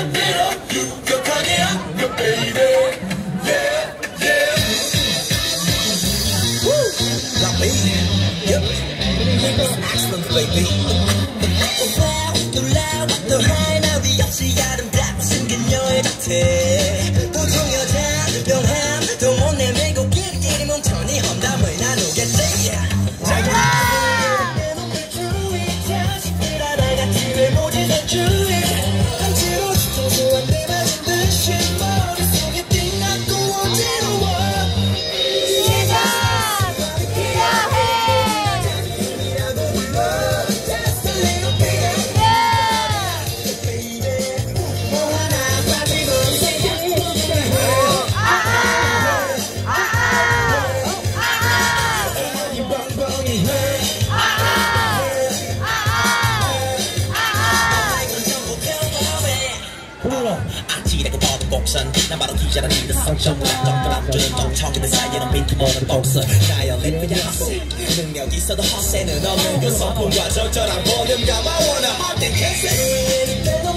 of 유격하게 안겨 baby yeah yeah Not me. Yep. Excellent, baby. 놀라워 또 하나 위 없이 아름답고 생긴 여인 같아 보통 여자 명함 또못 내밀고 끼리끼리 뭉쳐니 험담을 나누겠지 자기가 내 눈빛 주위 내 주위 한치로 소소한 내 맞은 듯 곡선 난 바로 기자란 니들 성적 무락적 그런 정청이들 사이에는 빈틈없는 복선 나열린 그냥 헛세 능력 있어도 헛세는 없는 그 성품과 적절한 볼륨감 I wanna hold them cancer 내